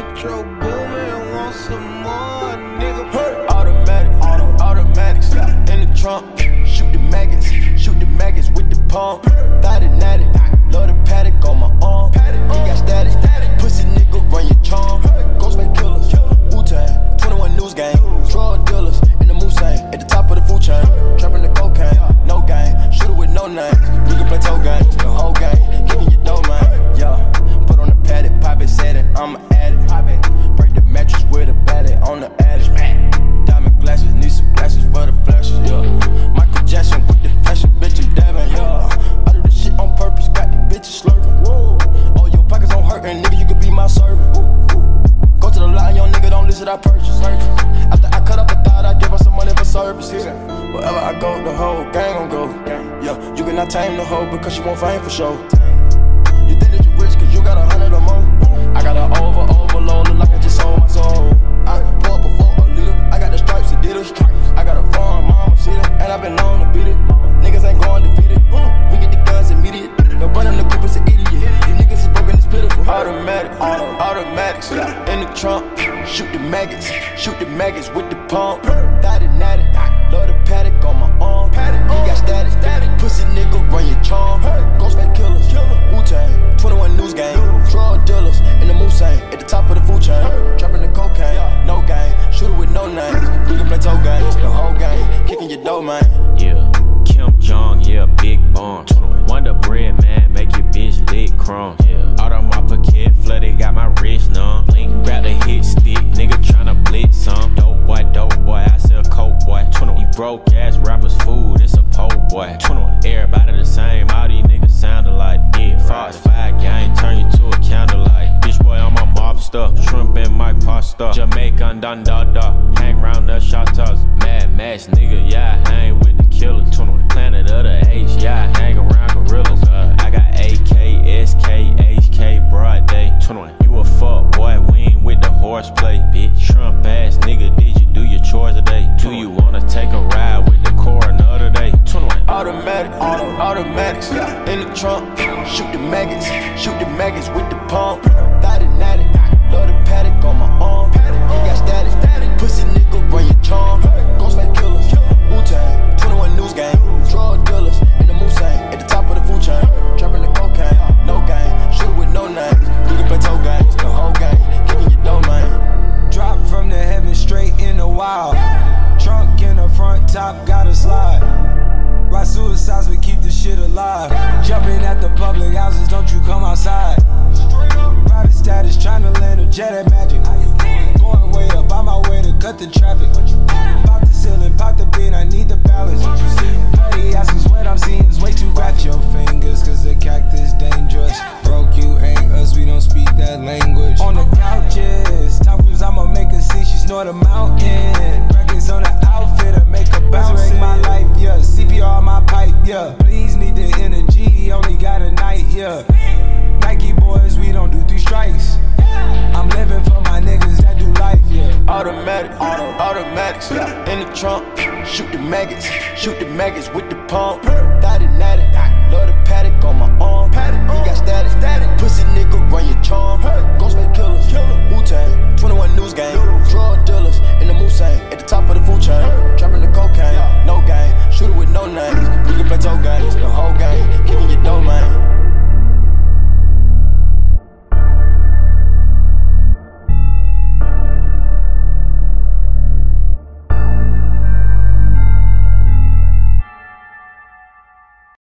Metro Boomin, want some more, nigga. Hey. Automatic, auto, automatics in the trunk. Shoot the maggots, shoot the maggots with the pump. Thought it natty, love the Patek on my arm. He got static, purchase. After I cut off the thought, I give her some money for services. Wherever I go, the whole gang gon' go. Yeah, you cannot tame the hoe because she won't fame for show. You think that you rich cause you got a hundred or more. I got an over, overload, look like I just sold my soul. I pour up before a leader, I got the stripes, Adidas. I got a farm, mama, see it, and I've been known to beat it. Niggas ain't going defeated. We get the guns immediate. No running the group is an idiot. These niggas is broken, it's pitiful. Automatic, auto, automatics. In the trunk, maggots, shoot the maggots with the pump. Thought it natty, love the Patek on my arm. He got static, static. pussy nigga run your charm. Ghostface killers, Wu Tang, 21 News Gang, drug dealers in the Mulsanne at the top of the food chain. Trapping the cocaine, no game, shooter with no name. We can play toe games, the whole game, kicking your dough, man. Yeah, Kim Jong, yeah, big bomb. Wonder bread, man, make your bitch lick crumb. Yeah, out of my pocket, flooded, got my wrist numb. Blink, grab the hit stick, boy. 21, everybody the same, all these niggas sound alike. Yeah, Fox 5 gang, turn you to a candlelight. Bitch boy, I'm a mobster, shrimp in my pasta. Jamaican dun da da, hang round the shotters. Mad Max, nigga, yeah, I hang with the killers. 21, planet of the H, yeah, I hang around pump. Thought it love the Patek on my arm. He got static, pussy nigga run your charm. Ghostface killers, Wu Tang, 21 News Gang, drug dealers in the Mulsanne at the top of the food chain. Trapping the cocaine, no game, shooter with no name. We can play toe games, the whole game, kicking your dough, man. Drop from the heaven straight in the wild. Trunk in the front, top got a slide. By suicides, we keep the shit alive. Jumping at the public houses, don't you come outside. Private status, trying to land a jet at magic. Going way up, on my way to cut the traffic. Pop the ceiling, pop the beat, I need the balance. Petty asses, what I'm seeing is way too graphic. your fingers, cause the cactus dangerous. Broke you ain't us, we don't speak that language. On the couches, Tom Cruise, I'ma make her see she snort a mountain. automatic, automatics In the trunk, shoot the maggots, shoot the maggots with the pump. Thought it, not love the Patek on my arm. We oh. got static, pussy nigga, run your charm.